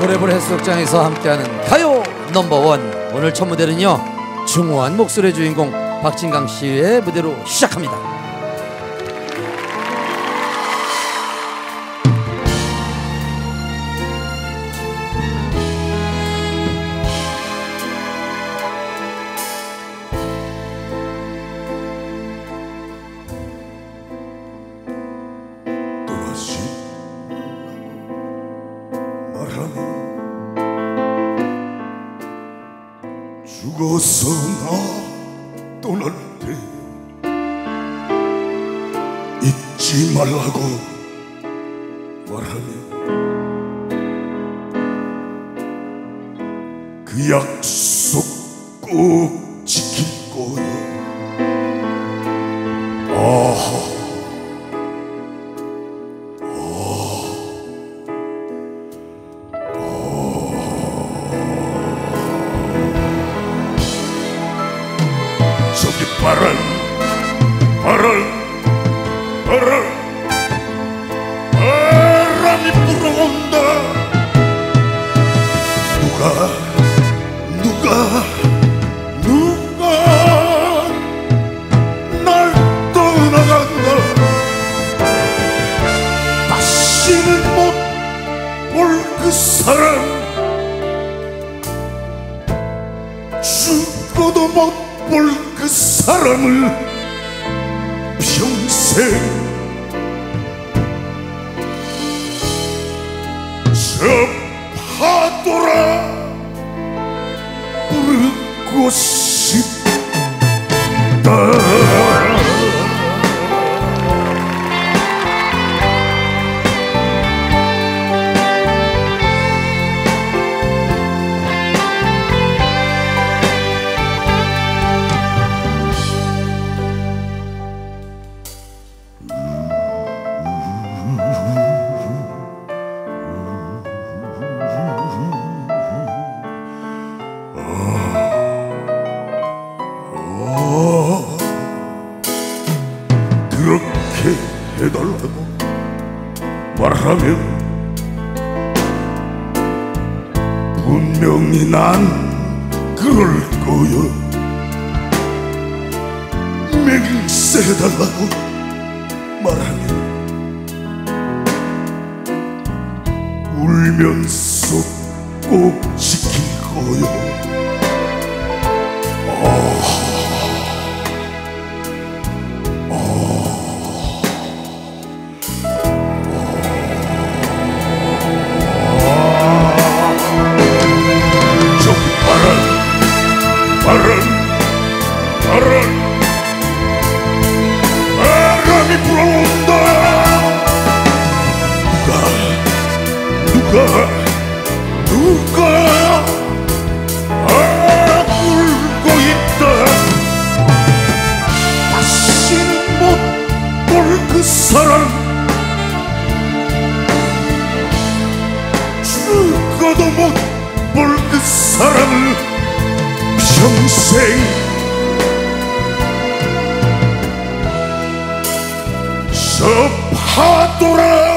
노래볼 해수욕장에서 함께하는 가요 넘버원. 오늘 첫 무대는요 중후한 목소리의 주인공 박진강 씨의 무대로 시작합니다. 떠 죽어서 나 떠날 때. 잊지 말라고 말하면 그 약속 꼭 지킬 거야 저기 바람 바람 바람 바람이 불어온다. 누가 누가 누가 날 떠나간다. 다시는 못 볼 그 사람. 죽어도 못볼 그 사람을 평생 저 파도라 부르고 싶 해달라고 말하면 분명히 난 그럴 거야 맹세해달라고 말하면 울면서 꼭 지킬 거야 저 그 사람. 죽어도 못 볼 그 사람을 평생 저 파도라